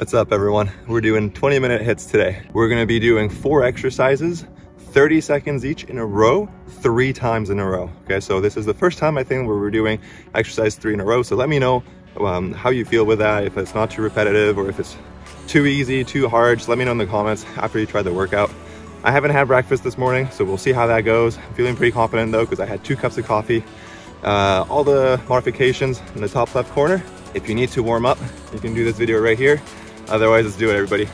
What's up everyone? We're doing 20 minute HIITs today. We're gonna be doing four exercises, 30 seconds each in a row, three times in a row. Okay, so this is the first time I think where we're doing exercise three in a row. So let me know um, how you feel with that, if it's not too repetitive or if it's too easy, too hard, just let me know in the comments after you try the workout. I haven't had breakfast this morning, so we'll see how that goes. I'm feeling pretty confident though, because I had two cups of coffee. Uh, all the modifications in the top left corner. If you need to warm up, you can do this video right here. Otherwise, let's do it, everybody.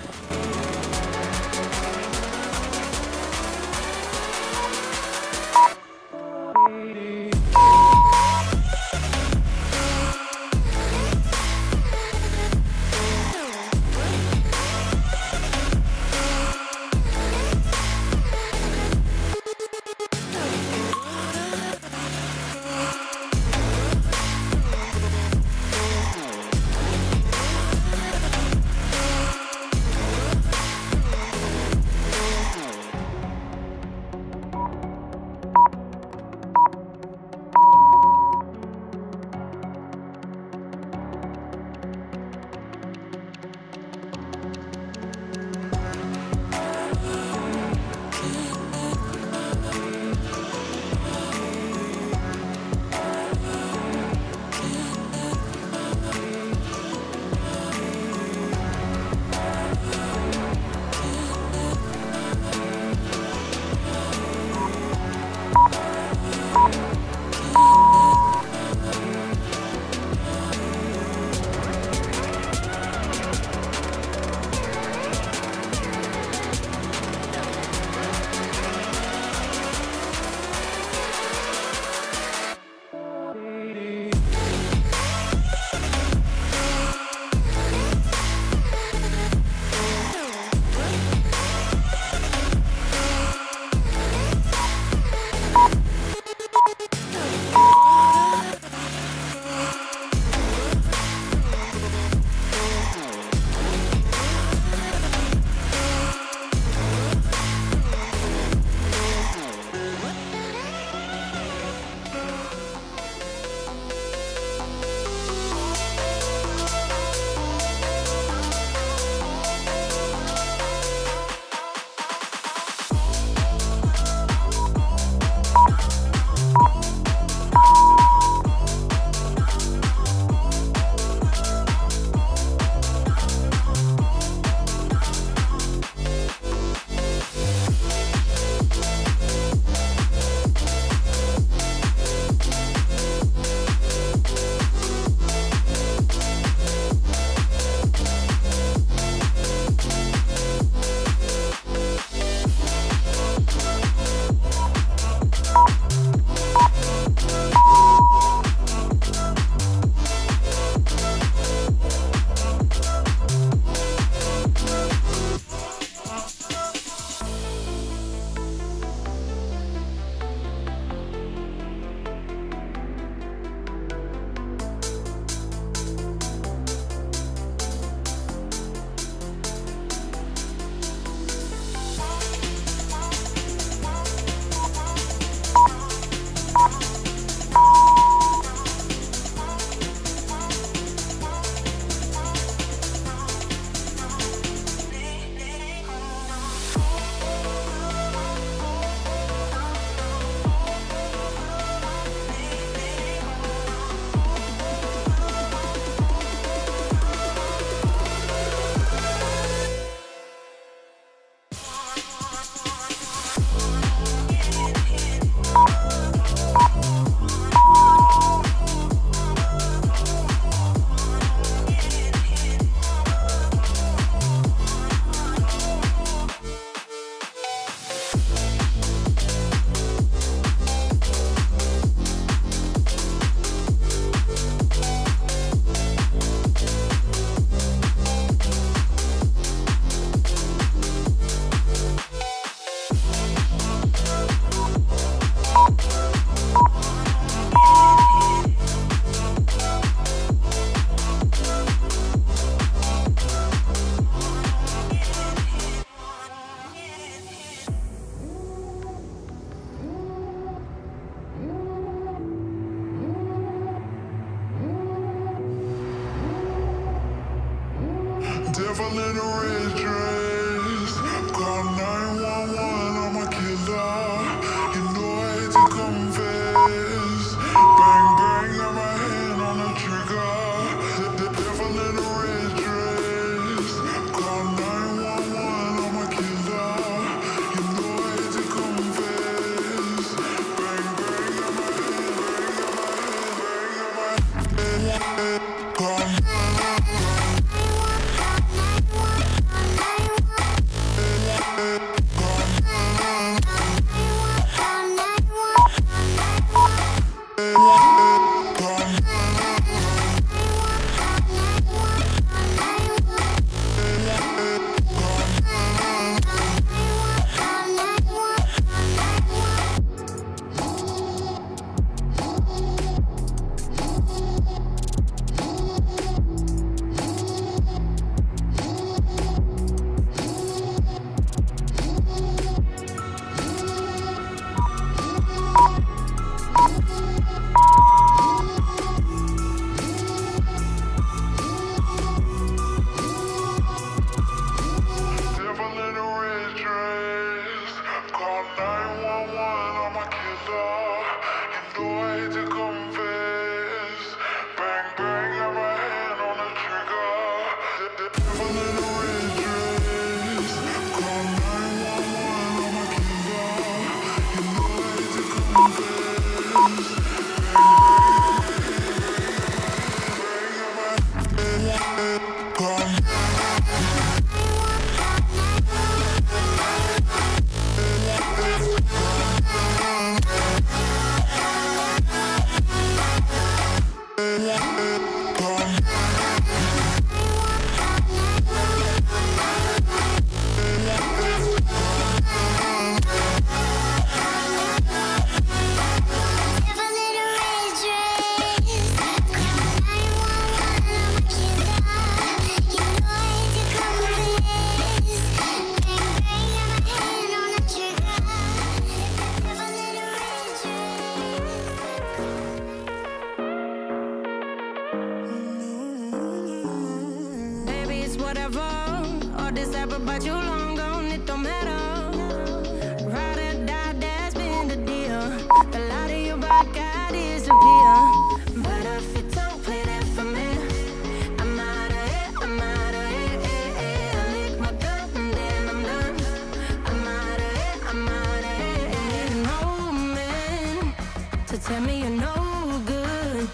Tell me you're no good.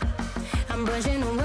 I'm brushing away,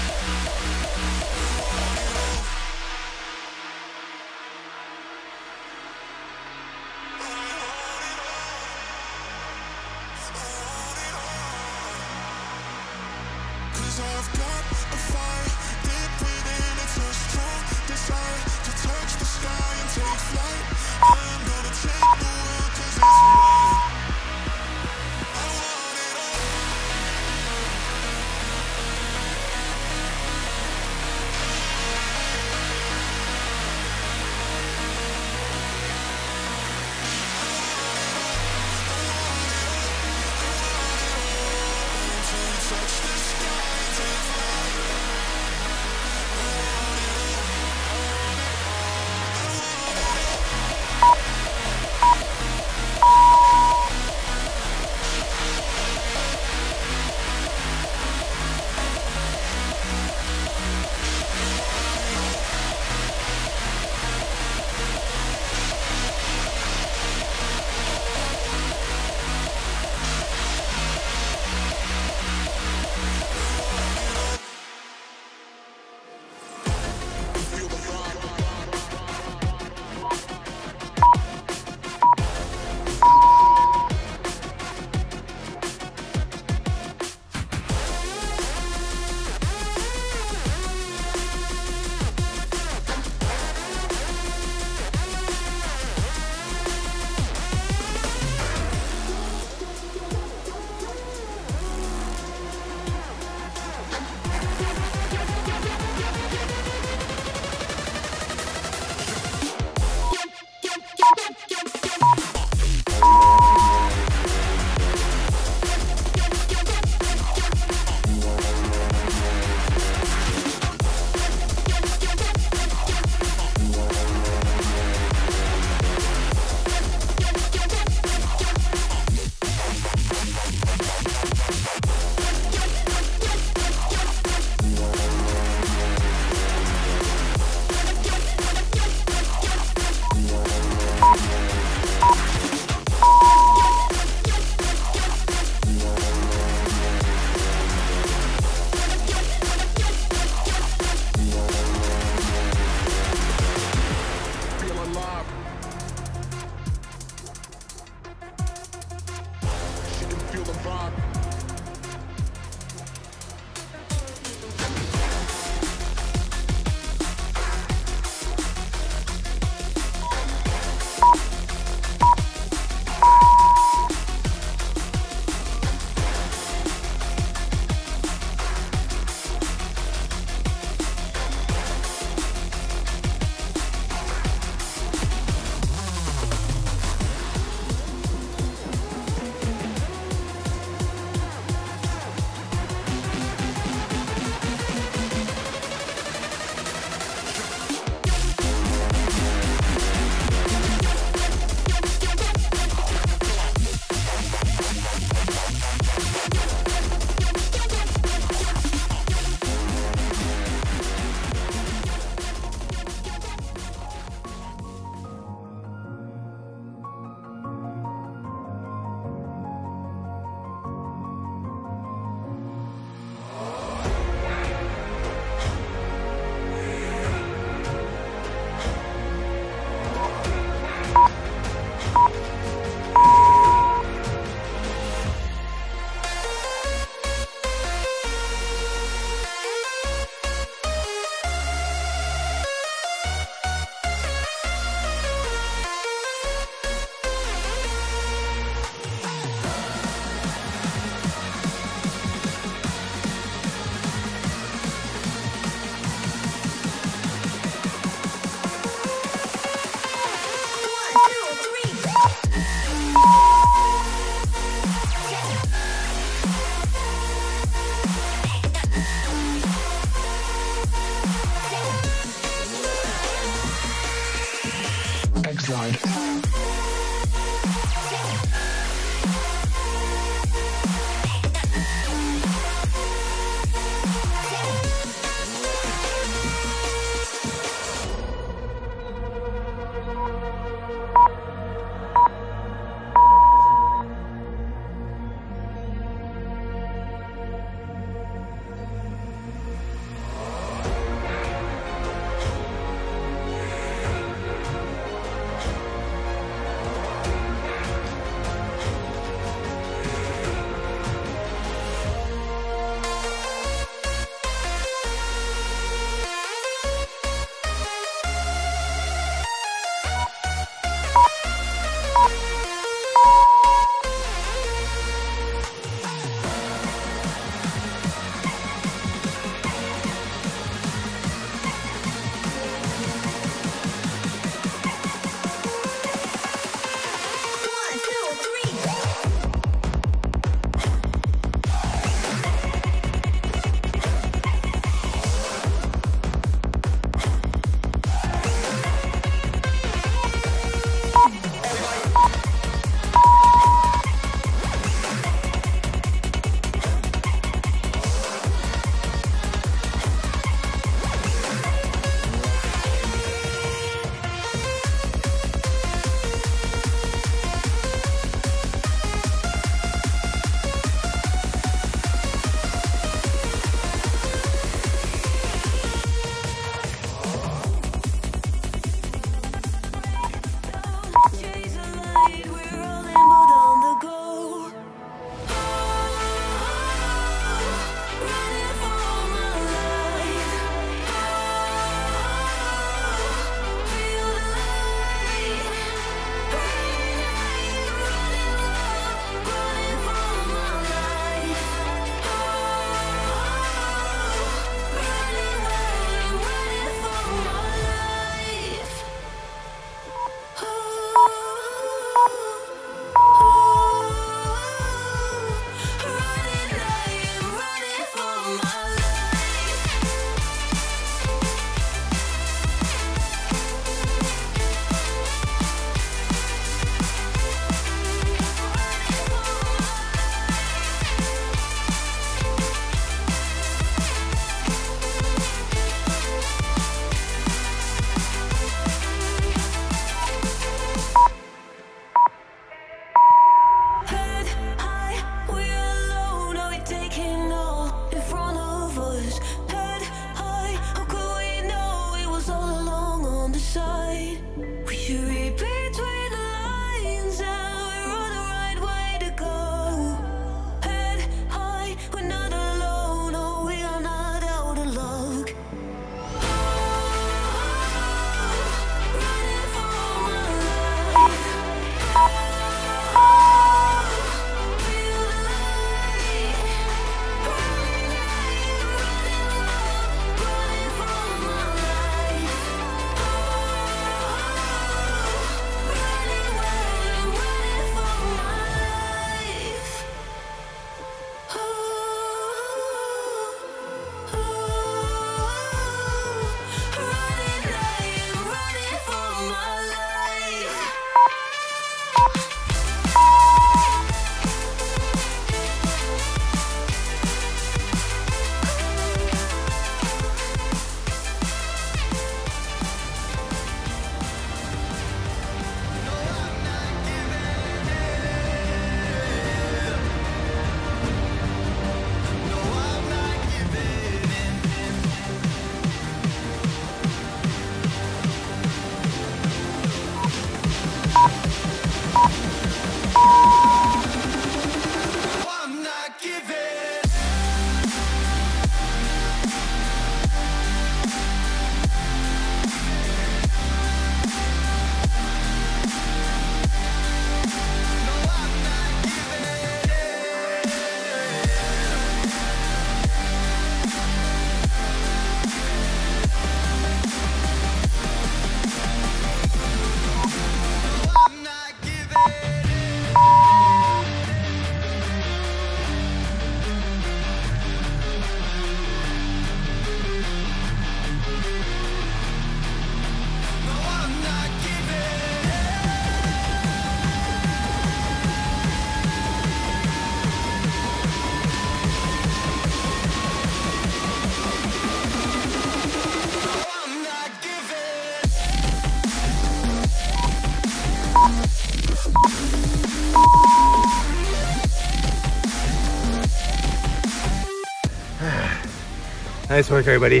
Nice work, everybody.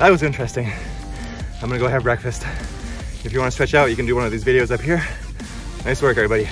That was interesting. I'm gonna go have breakfast. If you wanna stretch out, you can do one of these videos up here. Nice work, everybody.